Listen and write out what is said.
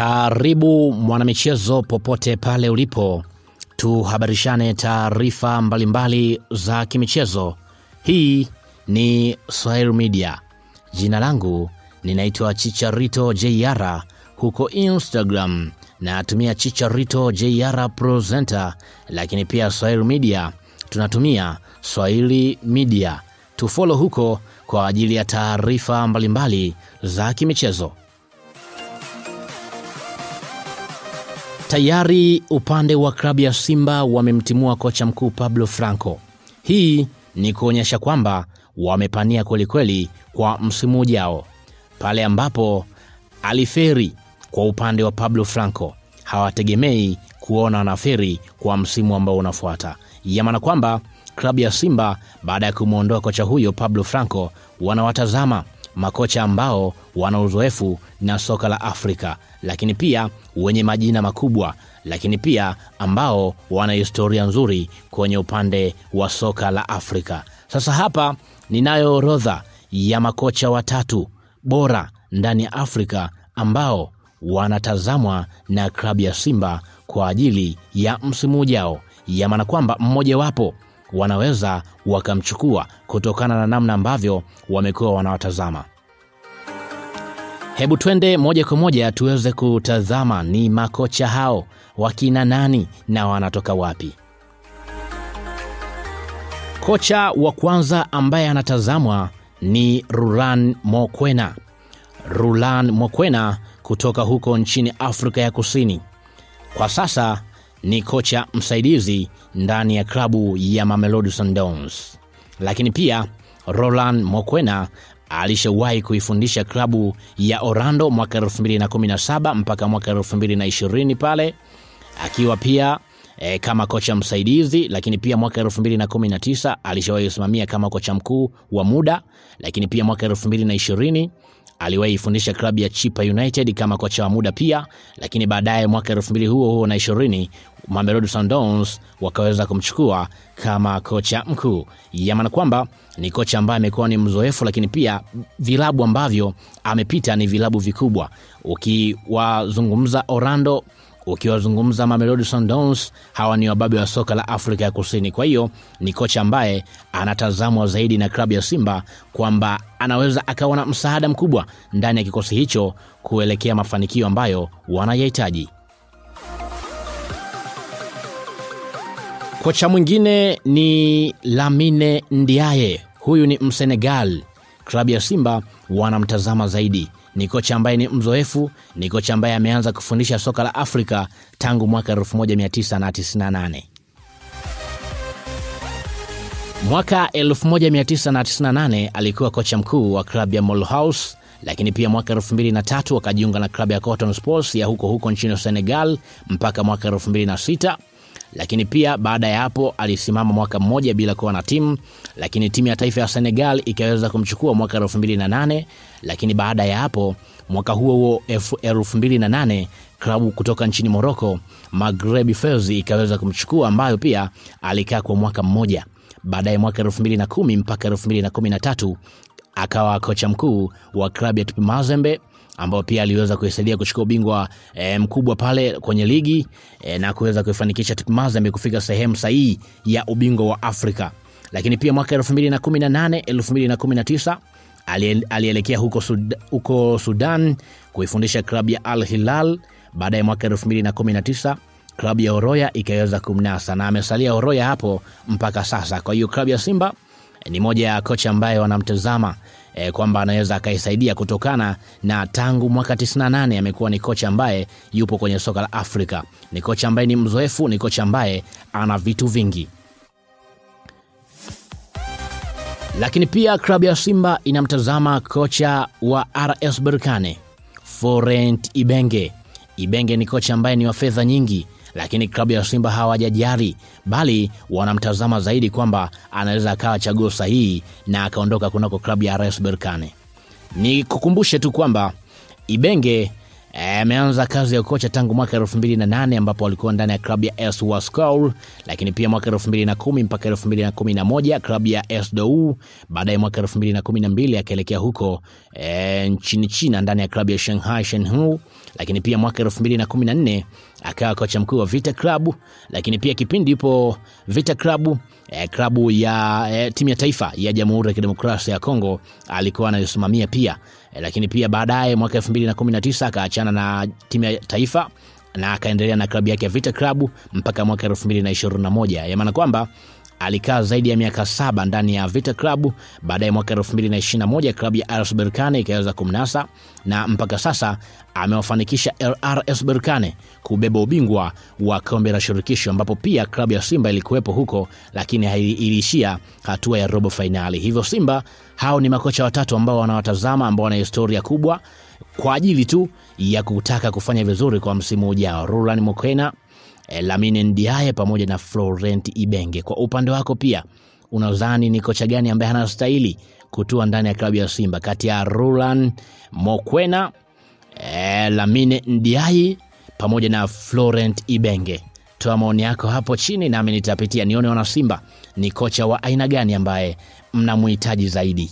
Karibu mwanamichezo, popote pale ulipo, tuhabarishane taarifa mbalimbali za kimichezo. Hii ni Swahili Media. Jina langu ninaitwa Chicharito JR, huko Instagram natumia Chicharito JR Presenter, lakini pia Swahili Media tunatumia Swahili Media. Tufolo huko kwa ajili ya taarifa mbalimbali za kimichezo. Tayari upande wa klabu ya Simba wamemtimua kocha mkuu Pablo Franco. Hii ni kuonyesha kwamba wamepania kwelikweli kwa msimu ujao, pale ambapo aliferi kwa upande wa Pablo Franco. Hawategemei kuona wanaferi kwa msimu ambao unafuata, yamaana kwamba klabu ya Simba baada ya kumwondoa kocha huyo Pablo Franco wanawatazama makocha ambao wana uzoefu na soka la Afrika, lakini pia wenye majina makubwa, lakini pia ambao wana historia nzuri kwenye upande wa soka la Afrika. Sasa hapa ninayo orodha ya makocha watatu bora ndani ya Afrika ambao wanatazamwa na klabu ya Simba kwa ajili ya msimu ujao, ya maana kwamba mmojawapo wanaweza wakamchukua kutokana na namna ambavyo wamekuwa wanawatazama. Hebu twende moja kwa moja tuweze kutazama ni makocha hao wakina nani na wanatoka wapi. Kocha wa kwanza ambaye anatazamwa ni Rulan Mokwena. Rulan Mokwena kutoka huko nchini Afrika ya Kusini. Kwa sasa ni kocha msaidizi ndani ya klabu ya Mamelodi Sundowns, lakini pia Roland Mokwena alishawahi kuifundisha klabu ya Orlando mwaka 2017 mpaka mwaka 2020 pale akiwa pia e, kama kocha msaidizi, lakini pia mwaka 2019 alishawahi kusimamia kama kocha mkuu wa muda, lakini pia mwaka 2020 aliwahi ifundisha klabu ya Chipa United kama kocha wa muda pia, lakini baadaye mwaka 2000 huo huo na 20 Mamelodi Sundowns wakaweza kumchukua kama kocha mkuu. Yamana kwamba ni kocha ambaye amekuwa ni mzoefu, lakini pia vilabu ambavyo amepita ni vilabu vikubwa. Ukiwazungumza Orlando, ukiwazungumza Mamelodi Sundowns, hawa ni wababe wa soka la Afrika ya Kusini. Kwa hiyo ni kocha ambaye anatazamwa zaidi na klabu ya Simba kwamba anaweza akawa na msaada mkubwa ndani ya kikosi hicho kuelekea mafanikio ambayo wanayahitaji. Kocha mwingine ni Lamine Ndiaye. Huyu ni Msenegal. Klabu ya Simba wanamtazama zaidi. Ni kocha ambaye ni mzoefu, ni kocha ambaye ameanza kufundisha soka la Afrika tangu mwaka 1998. Mwaka 1998 alikuwa kocha mkuu wa klabu ya Mulhouse, lakini pia mwaka 2003 akajiunga na klabu ya Cotton Sports ya huko huko nchini Senegal mpaka mwaka 2006 lakini pia baada ya hapo alisimama mwaka mmoja bila kuwa na timu, lakini timu ya taifa ya Senegal ikaweza kumchukua mwaka 2008. Lakini baada ya hapo mwaka huo huo 2008 klabu kutoka nchini Morocco Maghreb Fez ikaweza kumchukua, ambayo pia alikaa kwa mwaka mmoja. Baadaye mwaka 2010 mpaka 2013 akawa kocha mkuu wa klabu ya TP Mazembe ambao pia aliweza kuisaidia kuchukua ubingwa e, mkubwa pale kwenye ligi e, na kuweza kuifanikisha TP Mazembe kufika sehemu sahihi ya ubingwa wa Afrika. Lakini pia mwaka 2018 2019 alielekea huko, Sud huko Sudan kuifundisha klabu ya Al Hilal. Baadaye mwaka 2019 klabu ya Horoya ikaweza kumnasa na amesalia Oroya hapo mpaka sasa. Kwa hiyo klabu ya Simba ni moja ya kocha ambaye wanamtazama e, kwamba anaweza akaisaidia kutokana na tangu mwaka 98 amekuwa ni kocha ambaye yupo kwenye soka la Afrika. Ni kocha ambaye ni mzoefu, ni kocha ambaye ana vitu vingi. Lakini pia klabu ya Simba inamtazama kocha wa RS Berkane Florent Ibenge. Ibenge ni kocha ambaye ni wa fedha nyingi lakini klabu ya Simba hawajajari, bali wanamtazama zaidi kwamba anaweza akawa chaguo sahihi na akaondoka kunako klabu ya RS Berkane. Ni kukumbushe tu kwamba Ibenge ameanza kazi ya kocha tangu mwaka 2008 ambapo alikuwa ndani ya klabu ya AS Wascour, lakini pia mwaka 2010 mpaka 2011 klabu ya AS Dou. Baadaye mwaka 2012 akaelekea huko e, nchini China ndani ya klabu ya Shanghai Shenhua, lakini pia mwaka 2014 akawa kocha mkuu wa Vita Club, lakini pia kipindi ipo Vita Club e, klabu ya eh, timu ya taifa ya Jamhuri ya Kidemokrasia ya Kongo alikuwa anayosimamia pia. Eh, lakini pia baadaye mwaka 2019 akaachana na timu ya taifa na akaendelea na klabu yake ya Vita Klabu mpaka mwaka 2021 ya maana kwamba alikaa zaidi ya miaka saba ndani ya Vita Club. Baadaye mwaka 2021 klabu ya RS Berkane ikaweza kumnasa na mpaka sasa amewafanikisha RS Berkane kubeba ubingwa wa kombe la shirikisho, ambapo pia klabu ya Simba ilikuwepo huko, lakini iliishia hatua ya robo fainali. Hivyo Simba hao ni makocha watatu ambao wanawatazama, ambao wana historia kubwa kwa ajili tu ya kutaka kufanya vizuri kwa msimu ujao. Roland Mokwena Lamine Ndiaye pamoja na Florent Ibenge. Kwa upande wako pia unadhani ni kocha gani ambaye anastahili kutua ndani ya klabu ya Simba kati ya Roland Mokwena, eh, Lamine Ndiaye pamoja na Florent Ibenge? Toa maoni yako hapo chini nami nitapitia nione wana Simba ni kocha wa aina gani ambaye mnamhitaji zaidi.